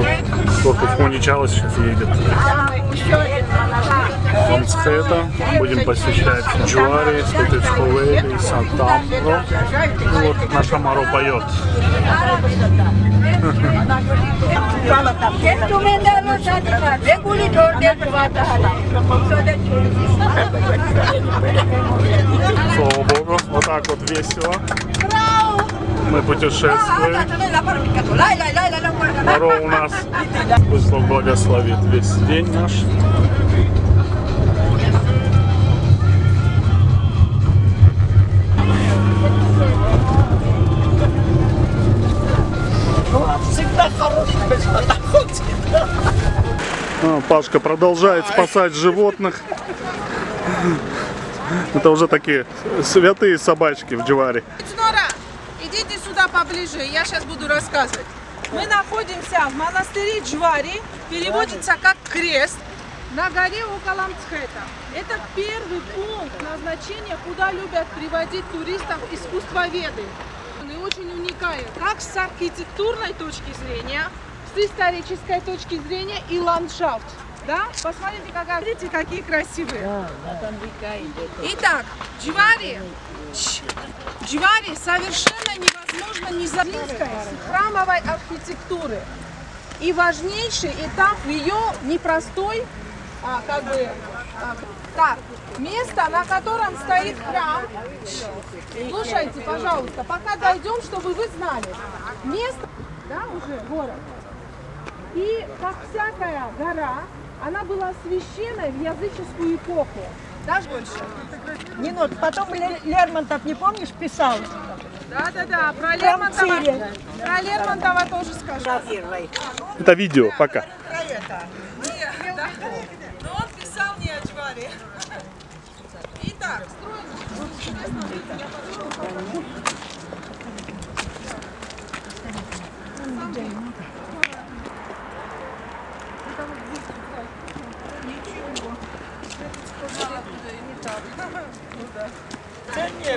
покажу. Сколько Фуничалось сейчас едет. Фонсхета. Будем посещать Джуари, Стутицховели, Сантамро. Ну вот наша Маро поет. Слава Богу, вот так вот весело. Мы путешествуем. Маро у нас. Пусть Бог благословит весь день наш. А, Пашка продолжает спасать животных. Это уже такие святые собачки в Дживаре. Нора, идите сюда поближе, я сейчас буду рассказывать. Мы находимся в монастыре Джвари, переводится как крест, на горе около Мцхета. Это первый пункт назначения, куда любят приводить туристов искусствоведы. И очень уникален, как с архитектурной точки зрения, с исторической точки зрения и ландшафт. Да? Посмотрите, какая, видите, какие красивые. Итак, Джвари, Ч- Джвари совершенно невозможно независимой храмовой архитектуры. И важнейший этап в ее непростой, а, как бы, а, так, место, на котором стоит храм. Слушайте, пожалуйста, пока дойдем, чтобы вы знали. Место, да, уже город. И как всякая гора, она была священной в языческую эпоху. Даже больше. Не, ну, потом Ле- Лермонтов, не помнишь, писал? Да-да-да, про Лермонтова, про Лермонтова тоже скажу. Это видео пока. Но он писал не о Джваре. Итак, строим.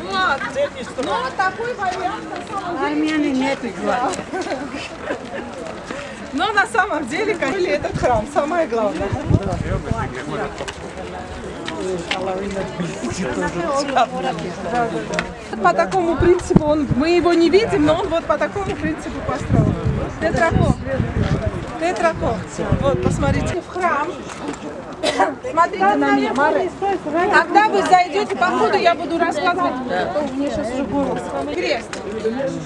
Вот. Ну, такой вариант на самом. Армяне нет Но на самом деле, конечно, этот храм самое главное. По такому принципу он, мы его не видим, но он вот по такому принципу построен. Тетракон. Тетракон. Вот, посмотрите, в храм. Смотрите на меня. Когда вы зайдете, по ходу я буду рассказывать. О, Мне сейчас уже голос. Крест.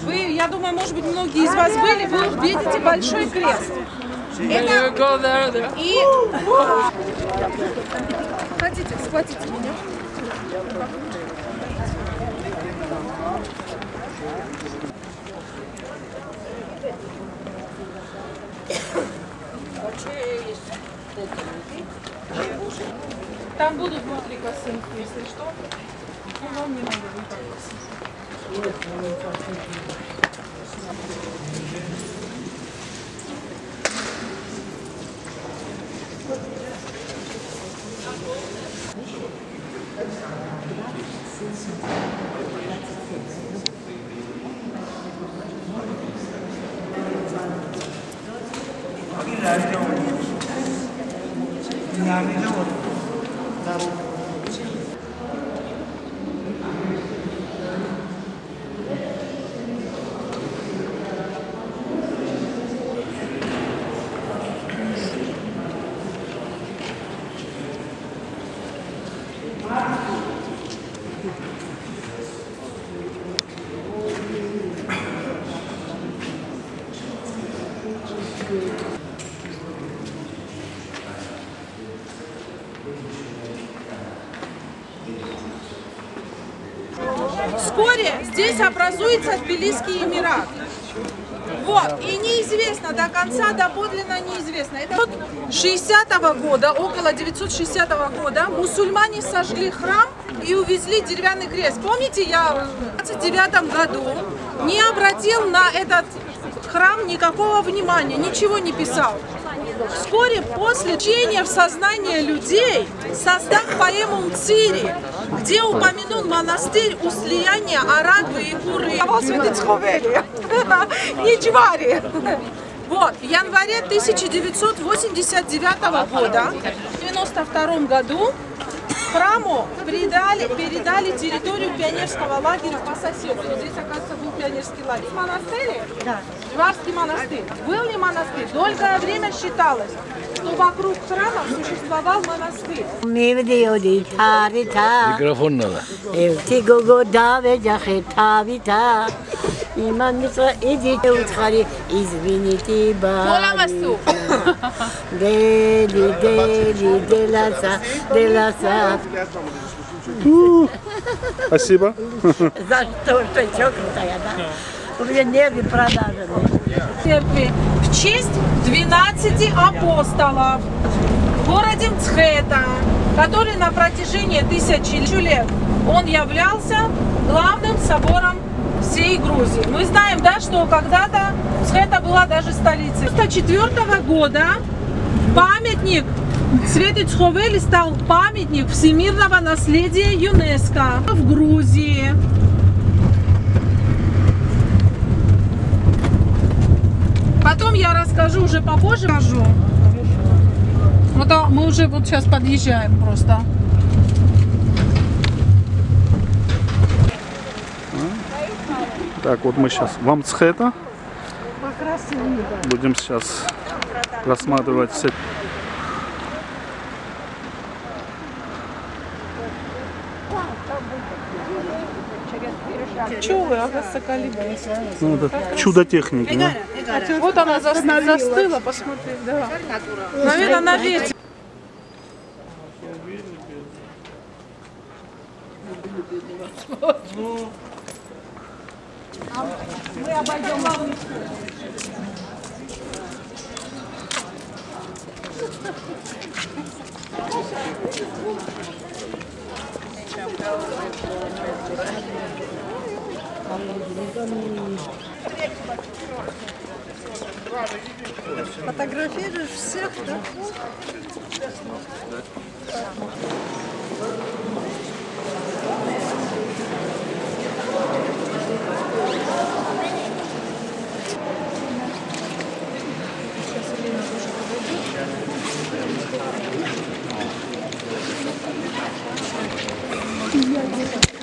Вы, я думаю, может быть, многие из вас были, вы увидите большой крест. Это... И... Хотите, схватите меня. Там будут внутри косынки, если что. Ну, вам не надо будет так косынки. Вскоре здесь образуется Тбилисский Эмират. Вот, и неизвестно, до конца доподлинно неизвестно. Это вот 60 года, около 960 года, мусульмане сожгли храм и увезли деревянный крест. Помните, я в 29 году не обратил на этот храм никакого внимания, ничего не писал. Вскоре после чтения в сознание людей создав поэму Мцири, где упомянул монастырь у слияния Арагвы и Куры. Не Джвари. Вот, в январе 1989 года, в 92 году, храму передали, передали территорию пионерского лагеря по соседству. Здесь, оказывается, пионерский лагерь. Монастырь? Да. Джварский монастырь. Был ли монастырь? Долгое время считалось, что вокруг храма существовал монастырь. Микрофон надо. Иман мисра идите утхари извините ба. Моламасу. Дели дели деласа деласа. Спасибо. За что, что чокнутая, да? У меня нервы церкви в честь 12 апостолов в городе Мцхета, который на протяжении тысячи лет он являлся главным собором всей Грузии. Мы знаем, да, что когда-то Мцхета была даже столицей. 1904 года памятник Светоч Ховели стал памятник всемирного наследия ЮНЕСКО в Грузии. Потом я расскажу уже попозже. Расскажу. Вот а, мы уже вот сейчас подъезжаем просто. Так, вот мы сейчас в Амцхета. Будем сейчас рассматривать все. Че вы, оказывается, колебались? Ну, это чудо техники, да? Вот она зас- застыла, посмотри, да. Наверное, на ветер. Фотографируешь всех, да? Вот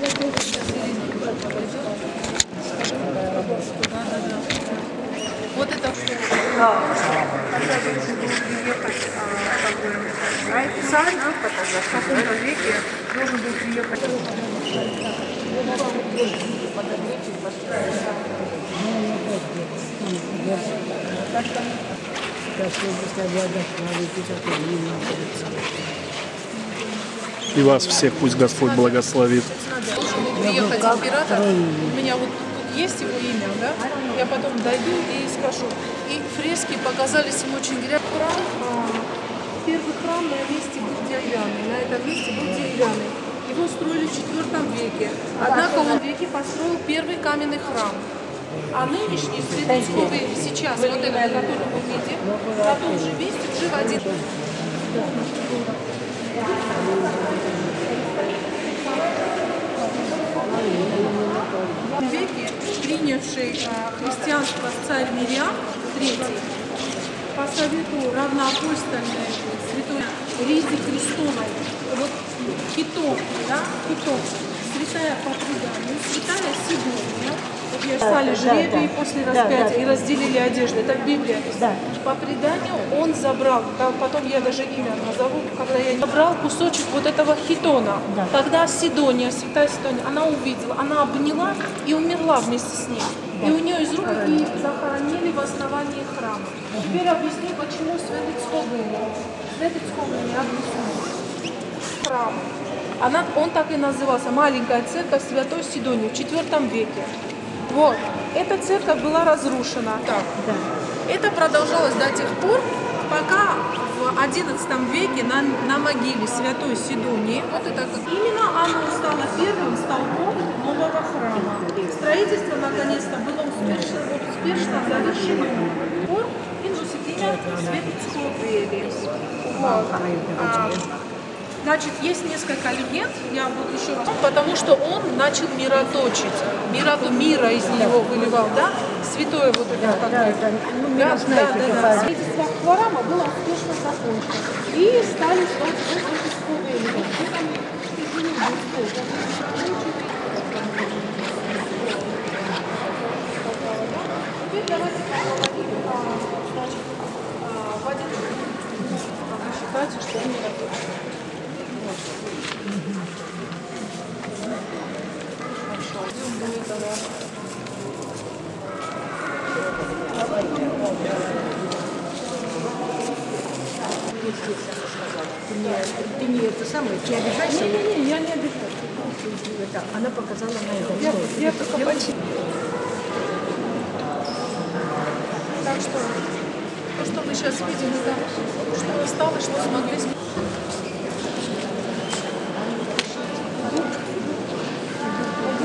И вас всех пусть Господь благословит. приехать император, у меня вот есть его имя, да? Я потом дойду и скажу. И фрески показались ему очень грязные. Храм, а, первый храм на месте был деревянный, на этом месте был деревянный. Его строили в IV веке. Однако он в веке построил первый каменный храм. А нынешний средневековый сейчас, вот этот, который мы видим, на том же месте жив один. Веке принявший а, христианство царь Мириам III по совету равноапостольной святой Лизы Христовой, вот Хитов, да, Хитов, святая по преданию, святая Сидония, вот я стали да, жребий да. после Да, распятия да. и разделили одежды. Это в Библии. Да. По преданию он забрал, да, потом я даже имя назову, когда я забрал кусочек вот этого хитона. Да. Тогда Сидония, святая Сидония, она увидела, она обняла и умерла вместе с ним. И у нее из рук и захоронили в основании храма. Теперь объясню, почему. Светицховый не объясню. Храм. Она, он так и назывался, маленькая церковь Святой Сидонии в IV веке. Вот. Эта церковь была разрушена. Так. Это продолжалось до тех пор, пока в XI веке на, на могиле Святой Сидонии, вот это именно оно стало первым столбом нового храма. Строительство наконец-то было успешно, успешно завершено. Пор и носит имя Светицкого Вот. А, Значит, есть несколько легенд, я буду еще раз, потому что он начал мироточить, мироту мира из него выливал, да? Святое вот это как Да, да, ну, Да, мира знаете, да, да, да. Строительство храма было успешно закончено. И стали строить соединение Божеское? Теперь давайте поговорим, а, значит, а, в один Вы считаете, что он мироточит? Хорошо, идем до этого. Ты не, ты не это самое, не обижайся. Не-не-не, я не обижаюсь. Это, она показала на это. Я, я только почти. Так что, то, что мы сейчас видим, это что осталось, что смогли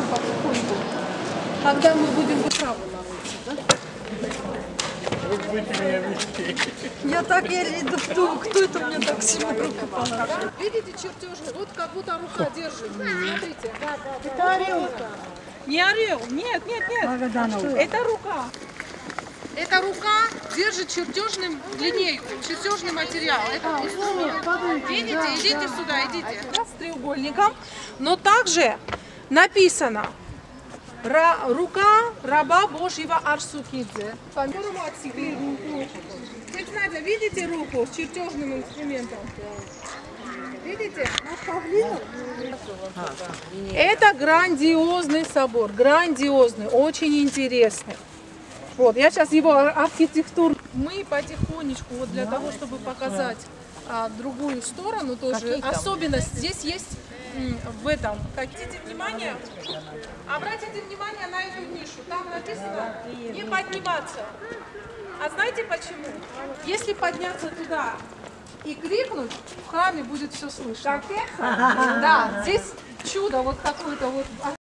потихоньку. Когда мы будем выправо да? Я так еле иду, кто, кто это мне так сильно руку положил? Видите чертежный? Вот как будто рука держит. Смотрите. Это орел. Не орел. Нет, нет, нет. Это рука. Эта рука держит чертежный линейку, чертежный материал. Это инструмент. Видите? Идите сюда, идите. С треугольником. Но также написано Ра- рука раба Божьего Арсукидзе, которому отсекли руку. Надя, видите руку с чертежным инструментом? Видите? Это грандиозный собор, грандиозный, очень интересный. Вот, я сейчас его архитектуру. Мы потихонечку, вот для того, чтобы показать а, другую сторону тоже, особенность здесь есть в этом. Хотите внимание? Обратите внимание на эту нишу. Там написано не подниматься. А знаете почему? Если подняться туда и крикнуть, в храме будет все слышно. Да, здесь чудо вот какое-то вот